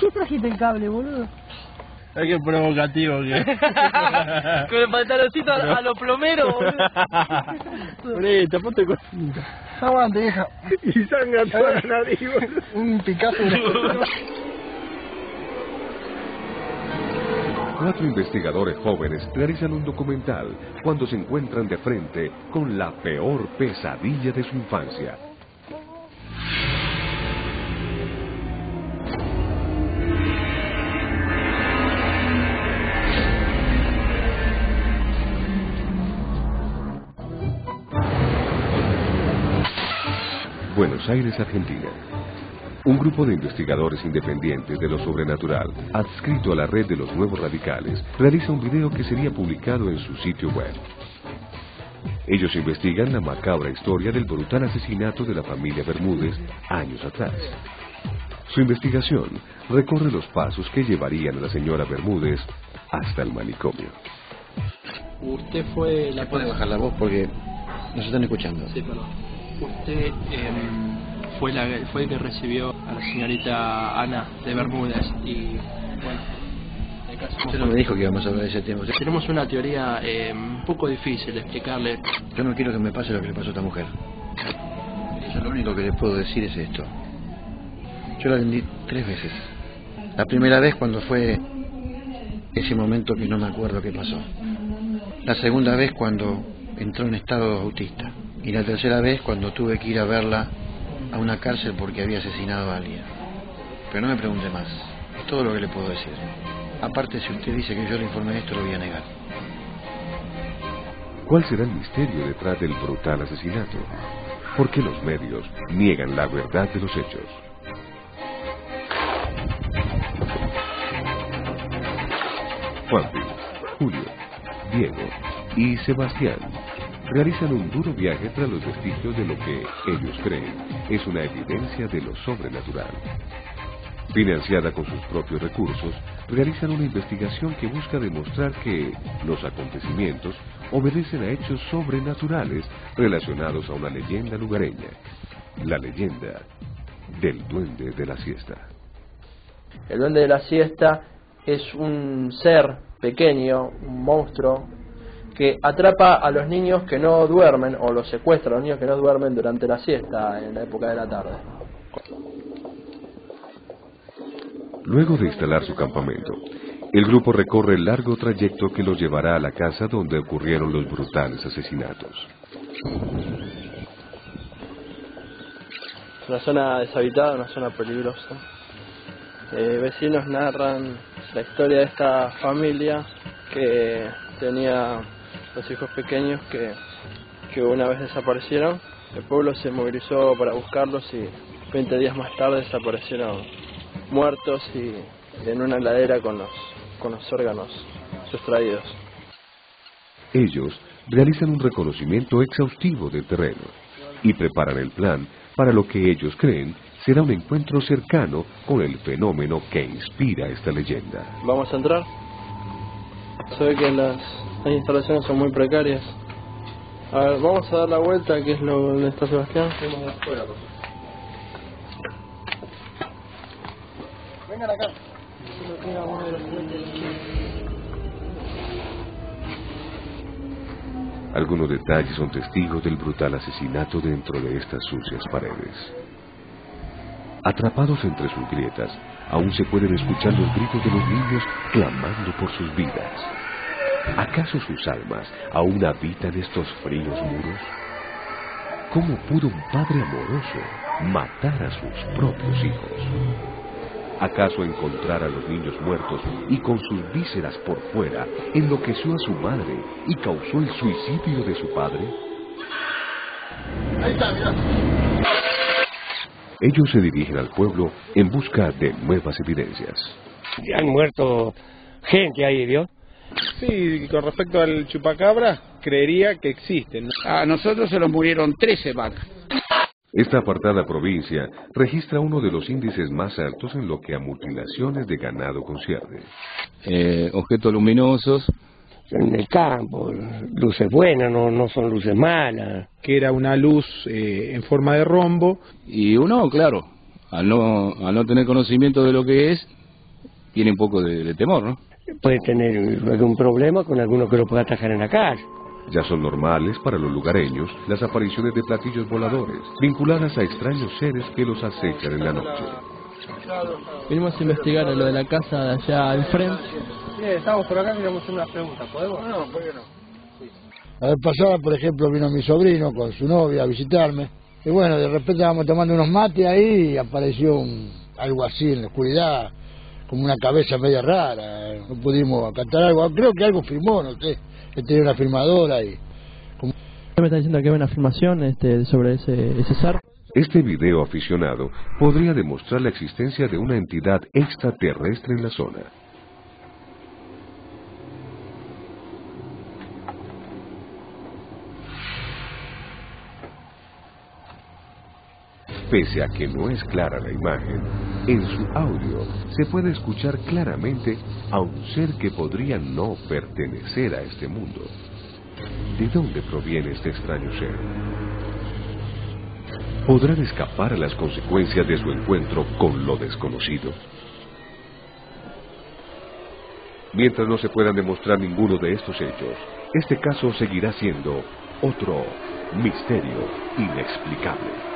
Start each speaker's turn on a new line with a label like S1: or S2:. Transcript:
S1: ¿Qué trajiste el cable, boludo?
S2: Ay, qué provocativo que.
S1: Con el pantaloncito a, a los plomeros,
S2: Poné, tapate con.
S1: Aguante, vieja.
S2: Y sangra toda la nariz, boludo.
S1: Un Picasso.
S3: Cuatro investigadores jóvenes realizan un documental cuando se encuentran de frente con la peor pesadilla de su infancia. Buenos Aires, Argentina. Un grupo de investigadores independientes de lo sobrenatural, adscrito a la red de los nuevos radicales, realiza un video que sería publicado en su sitio web. Ellos investigan la macabra historia del brutal asesinato de la familia Bermúdez años atrás. Su investigación recorre los pasos que llevarían a la señora Bermúdez hasta el manicomio.
S4: Usted fue la...
S5: puede bajar la voz porque nos están escuchando.
S4: Sí, perdón. Usted em, fue, la, fue el que recibió a la señorita Ana de Bermúdez y, bueno,
S5: Usted no me dijo que íbamos a hablar de ese tema.
S4: Tenemos una teoría em, un poco difícil de explicarle.
S5: Yo no quiero que me pase lo que le pasó a esta mujer. Yo lo único que le puedo decir es esto. Yo la vendí tres veces. La primera vez cuando fue ese momento que no me acuerdo qué pasó. La segunda vez cuando entró en estado autista. Y la tercera vez cuando tuve que ir a verla a una cárcel porque había asesinado a alguien. Pero no me pregunte más. Es todo lo que le puedo decir. Aparte, si usted dice que yo le informé esto, lo voy a negar.
S3: ¿Cuál será el misterio detrás del brutal asesinato? ¿Por qué los medios niegan la verdad de los hechos? Juanpi, Julio, Diego y Sebastián realizan un duro viaje tras los vestigios de lo que ellos creen es una evidencia de lo sobrenatural. Financiada con sus propios recursos, realizan una investigación que busca demostrar que los acontecimientos obedecen a hechos sobrenaturales relacionados a una leyenda lugareña, la leyenda del duende de la siesta.
S6: El duende de la siesta es un ser pequeño, un monstruo, que atrapa a los niños que no duermen o los secuestra a los niños que no duermen durante la siesta en la época de la tarde.
S3: Luego de instalar su campamento, el grupo recorre el largo trayecto que los llevará a la casa donde ocurrieron los brutales asesinatos.
S6: Es una zona deshabitada, una zona peligrosa. Eh, vecinos narran la historia de esta familia que tenía los hijos pequeños que, que una vez desaparecieron. El pueblo se movilizó para buscarlos y 20 días más tarde desaparecieron muertos y en una ladera con los, con los órganos sustraídos.
S3: Ellos realizan un reconocimiento exhaustivo del terreno y preparan el plan para lo que ellos creen será un encuentro cercano con el fenómeno que inspira esta leyenda.
S6: ¿Vamos a entrar? Que las, las instalaciones son muy precarias. A ver, vamos a dar la vuelta, que es lo donde está Sebastián. Vengan acá.
S3: Algunos detalles son testigos del brutal asesinato dentro de estas sucias paredes. Atrapados entre sus grietas, aún se pueden escuchar los gritos de los niños clamando por sus vidas. ¿Acaso sus almas aún habitan estos fríos muros? ¿Cómo pudo un padre amoroso matar a sus propios hijos? ¿Acaso encontrar a los niños muertos y con sus vísceras por fuera enloqueció a su madre y causó el suicidio de su padre?
S1: Ahí está.
S3: Ellos se dirigen al pueblo en busca de nuevas evidencias.
S7: Han muerto gente ahí, ¿vio?
S2: Sí, con respecto al chupacabra, creería que existen.
S7: A nosotros se nos murieron 13 vacas.
S3: Esta apartada provincia registra uno de los índices más altos en lo que a mutilaciones de ganado concierne.
S8: Eh, objetos luminosos,
S7: en el campo, luces buenas, no, no son luces malas.
S2: Que era una luz eh, en forma de rombo.
S8: Y uno, claro, al no, al no tener conocimiento de lo que es, tiene un poco de, de temor, ¿no?
S7: Puede tener algún problema con alguno que lo pueda atajar en la casa.
S3: Ya son normales para los lugareños las apariciones de platillos voladores, vinculadas a extraños seres que los acechan en la noche.
S4: Vinimos a investigar lo de la casa de allá enfrente.
S6: estamos por acá, queremos hacer una pregunta. ¿Podemos? No, ¿por qué no?
S9: La vez pasada, por ejemplo, vino mi sobrino con su novia a visitarme. Y bueno, de repente estábamos tomando unos mates ahí y apareció un, algo así en la oscuridad, como una cabeza media rara. No pudimos cantar algo. Creo que algo firmó, no sé. Él tenía una firmadora y...
S4: Como... Me está diciendo que hay una filmación este, sobre ese, ese ser.
S3: Este video aficionado podría demostrar la existencia de una entidad extraterrestre en la zona. Pese a que no es clara la imagen, en su audio se puede escuchar claramente a un ser que podría no pertenecer a este mundo. ¿De dónde proviene este extraño ser? ¿Podrán escapar a las consecuencias de su encuentro con lo desconocido? Mientras no se puedan demostrar ninguno de estos hechos, este caso seguirá siendo otro misterio inexplicable.